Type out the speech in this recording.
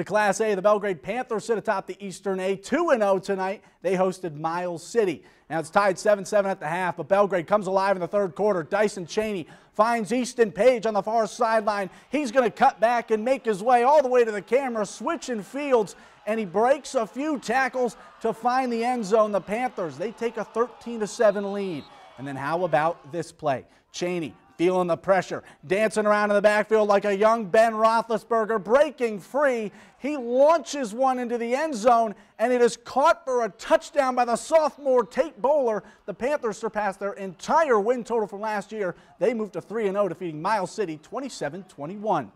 To Class A, the Belgrade Panthers sit atop the Eastern A 2-0 tonight. They hosted Miles City. Now it's tied 7-7 at the half, but Belgrade comes alive in the third quarter. Dyson Cheney finds Easton Page on the far sideline. He's going to cut back and make his way all the way to the camera, switching fields, and he breaks a few tackles to find the end zone. The Panthers, they take a 13-7 lead. And then how about this play? Cheney feeling the pressure, dancing around in the backfield like a young Ben Roethlisberger, breaking free. He launches one into the end zone, and it is caught for a touchdown by the sophomore Tate Bowler. The Panthers surpassed their entire win total from last year. They moved to 3 0, defeating Miles City 27 21.